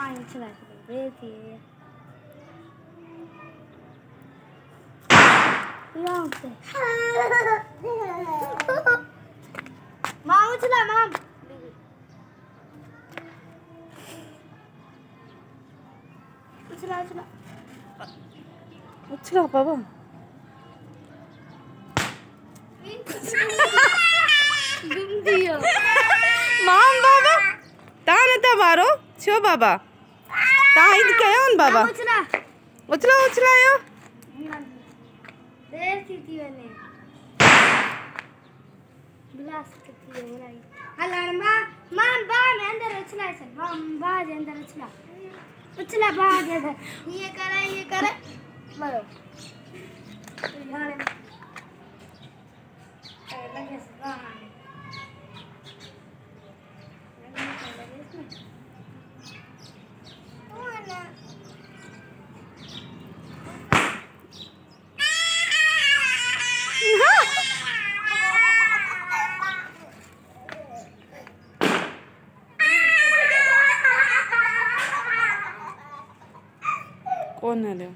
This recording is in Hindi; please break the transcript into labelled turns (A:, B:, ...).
A: पानी से वैसे देती है माम चला माम चला चला
B: चला पापा माम बाबा तान ता मारो छो बाबा ता इद कयो न बाबा।
A: उछला।
B: उछला यो
A: देर थी थी मैंने। ब्लास्ट की थी बनाई हलन बा मान बा में अंदर उछला इसे हम बा बाज अंदर उछला। उछला बा अंदर। ये करे ये करे। मरो।
B: कौन है ले